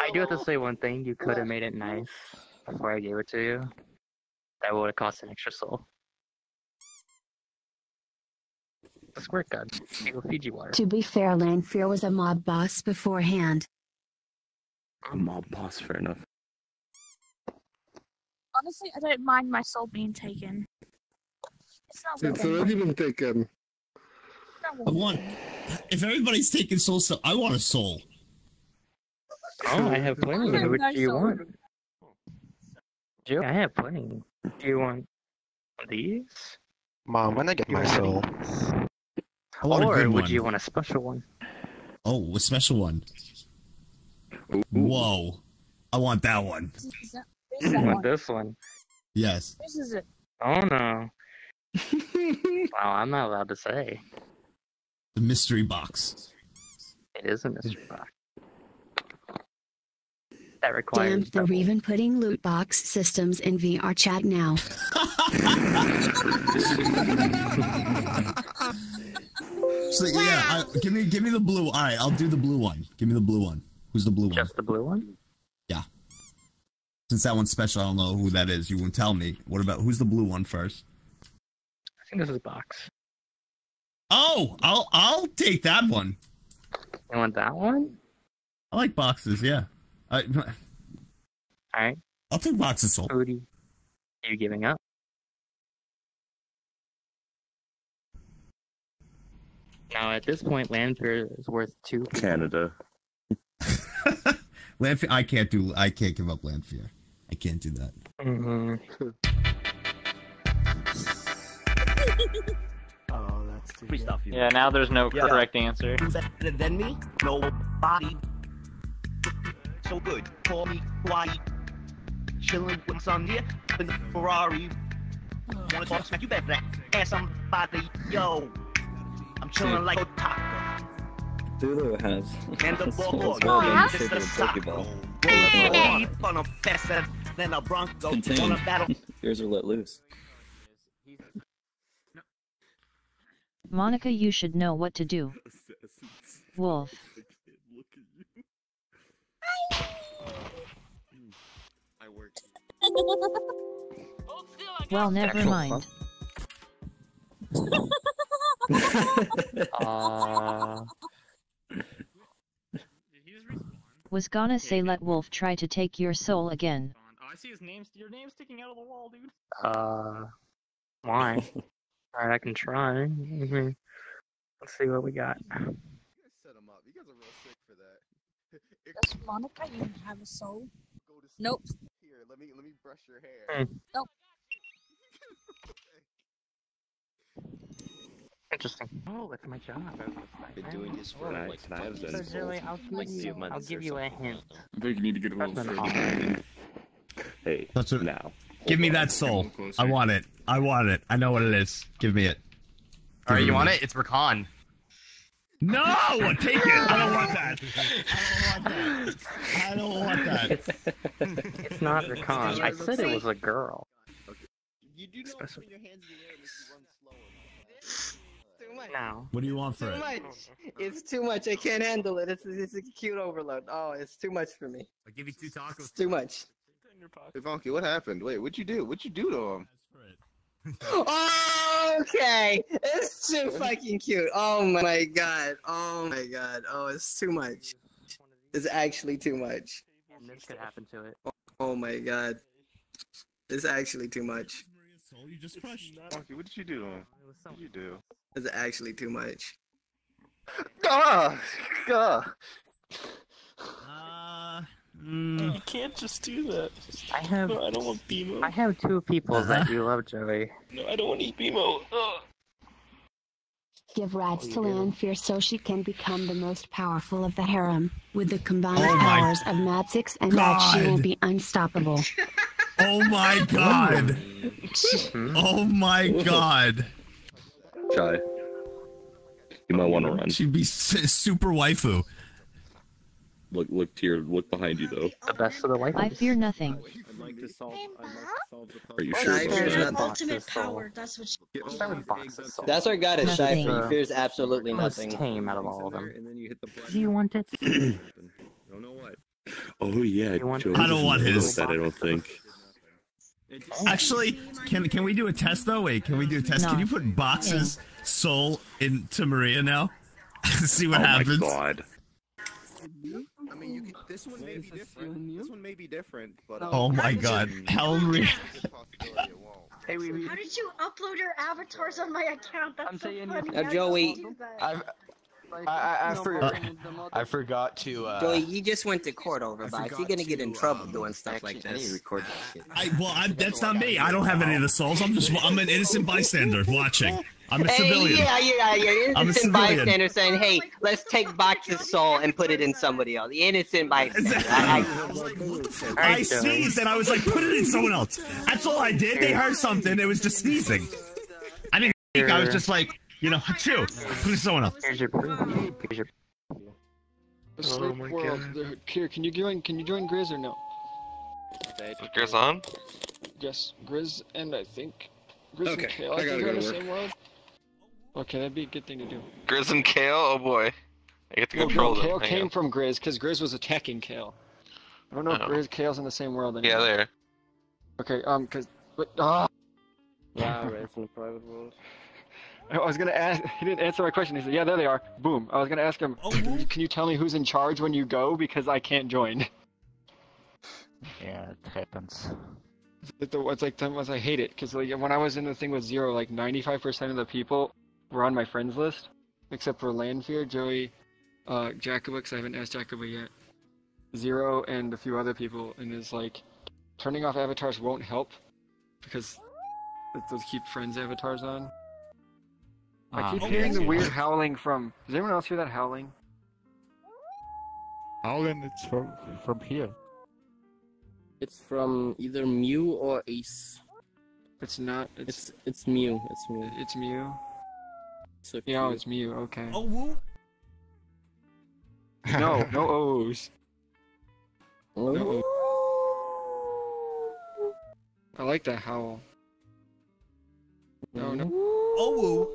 I do have to say one thing. You could have made it nice before I gave it to you. That would have cost an extra soul. The squirt gun. Eagle Fiji water. To be fair, Lanfear was a mob boss beforehand. A mob boss, fair enough. Honestly, I don't mind my soul being taken. It's not It's wicked. already been taken. I want. If everybody's taking soul stuff, I want a soul. Oh, I have plenty. I have Which do you soul. want? Joe, I have plenty. Do you want these? Mom, when I get my soul. I want or a good would one. you want a special one? Oh, a special one. Whoa. I want that one. This is that- this You is that want this one? Yes. This is it. Oh no. wow, I'm not allowed to say. The mystery box. It is a mystery box. That Damn, requires they're even putting loot box systems in VR chat now. So yeah, I, give me give me the blue. All right, I'll do the blue one. Give me the blue one. Who's the blue one? just the blue one. Yeah. Since that one's special, I don't know who that is. You won't tell me. What about who's the blue one first? I think this is box. Oh, I'll I'll take that one. You want that one? I like boxes. Yeah. I, All right. I'll take boxes. Soul. Who do you, are you giving up? Now at this point, Lanfear is worth two. Canada. Landfear. I can't do. I can't give up Landfear. I can't do that. Mm-hmm. Oh, that's too Free you Yeah, now there's no Yeah. correct answer. better than me? Nobody. So good. Call me Hawaii. Chilling with some here in the Ferrari. Wanna talk smack? You better ask somebody. Yo, I'm chilling like a taco. Dulu has. And the ball, Well, yeah. this is a soccer. Pokeball. On a faster than a Bronco. Contained. Wanna battle? Yours are let loose. Monica, you should know what to do. Wolf. Well, never Actual mind. Uh, Was gonna say let Wolf try to take your soul again. Oh, I see his name. Your name's sticking out of the wall, dude. uh, why? All right, I can try. Mhm. Let's see what we got. You guys set him up. You guys are real sick for that. Does Monica even have a soul? Go to sleep. Nope. Here, let me let me brush your hair. Hmm. Nope. Interesting. Oh, that's my job. I've been doing this for Oh, like can I have five So Zen years. Joey, I'll give Like you, two I'll give you a hint. I think you need to get a little That's further. Hey, That's what- now. Give me on. that soul. I want it. I want it. I know what it is. Give me it. All right, you want it? It's Rakan. No, take it. I don't want that. I don't want that. It's, it's not Rakan. I said it was a girl. You do know Special- putting your hands in the air makes you run slower. Too much. Now. What do you want for Too it? much. It's too much. I can't handle it. It's, it's a cute overload. Oh, it's too much for me. I'll give you two tacos. It's too much. Hey, Funky, what happened? Wait, what'd you do? What'd you do to him? Oh, okay. It's too fucking cute. Oh my god. Oh my god. Oh, it's too much. It's actually too much. And this could happen to it. Oh my god. It's actually too much. You just crushed. Funky, what did you do to him? It was so What'd you do? It's actually too much. Ah, ah. Uh, You can't just do that. I have, No, I don't want BMO. I have two people that you love, Joey. No, I don't want to eat BMO. Ugh. Give rats Oh, to you do? Lanfear so she can become the most powerful of the harem. With the combined Oh powers of Matsix and that she will God. be unstoppable. Oh my god. Hmm? Oh my god. Shai. You might want to run. She'd be super waifu. Look, look to your, look behind you though. The best of the white I fear nothing. I'd like to solve. I'd like to solve the Are you sure Shai about that? nothing. Ultimate power. That's what. She... I'll start with boxes. That's our god is shy for. He fears absolutely most nothing. tame out of all of them. And then you hit the Do you want it? I don't know what. Oh yeah, want- I don't want his. That I don't think. Oh. Actually, can can we do a test though? Wait, can we do a test? Can you put Box's soul into Maria now? See what oh happens. my god. I mean, you could, this one may be different. This one may be different, but uh, Oh my god. Helmry. Hey, we, we, How did you upload your avatars on my account? That's I'm so saying funny. Now, Joey, did you do that? I've, I, I, I, for, Uh, I forgot to. Uh, Joey, you just went to court over that. If you're gonna get in trouble um, doing stuff like Actually, I need to this. record that shit. I well, I, that's not me. I don't have any of the souls. I'm just I'm an innocent bystander watching. I'm a Hey, civilian. yeah, yeah, yeah. I'm a Innocent civilian. bystander saying, "Hey, let's take Box's soul and put it in somebody else." The innocent bystander. I, I, I sneezed and I was like, put it in someone else. That's all I did. They heard something. It was just sneezing. I didn't think I was just like, you know, achoo. Put it in someone else. Here's your proof. Here's your The Oh my World. God. the- Here, can you join? Can you join Grizz or no? Grizz on? Yes, Grizz and I think Grizz Okay, and Kale. I I think gotta they're go in to the work. Same world. Okay, that'd be a good thing to do. Grizz and Kale? Oh boy. I get to Well, control no, them. Kale Hang came on. from Grizz because Grizz was attacking Kale. I don't know if Oh. Grizz Kale's in the same world Yeah, anymore. there. Okay, um, cause but ah, Yeah, right, it's in the private world. I was gonna ask. He didn't answer my question. He said, "Yeah, there they are." Boom. I was gonna ask him, Oh, "Can you tell me who's in charge when you go because I can't join." yeah, it happens. It's the- it's like I hate it because like when I was in the thing with zero, like 95% of the people were on my friends list, except for Landfear, Joey, uh, Jacoba, 'cause I haven't asked Jacoba yet, zero, and a few other people, and it's like turning off avatars won't help because it does keep friends avatars on. I Ah, keep okay. hearing the weird howling from. Does anyone else hear that howling? Howling, it's from from here. It's from either Mew or Ace. It's not. It's It's it's Mew. It's Mew. it's Mew. So Yeah, oh, cute. it's Mew. Okay. Oh, woo. No, no O's. Oh. No. I like that howl. No, no. Oh,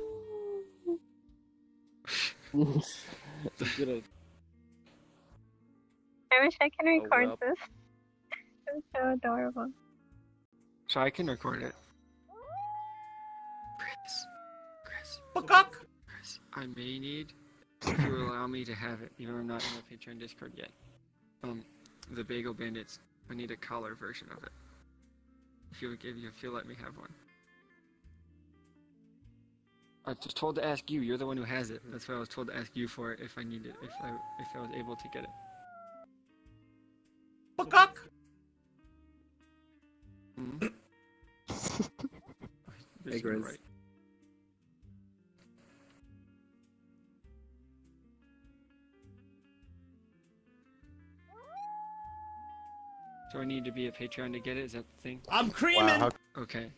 woo. It's a good idea. I wish I can oh, record well. this. It's so adorable. So I can record it. Chris, I may need if you allow me to have it, you know, I'm not in the Patreon Discord yet. Um, the Bagel Bandits. I need a collar version of it. If you if you if you let me have one. I was told to ask you. You're the one who has it. That's why I was told to ask you for it if I needed, if I if I was able to get it. Buckuk. Hmm? This Hey, is Grizz. right. So I need to be a Patreon to get it. Is that the thing? I'm creaming. Wow, Okay.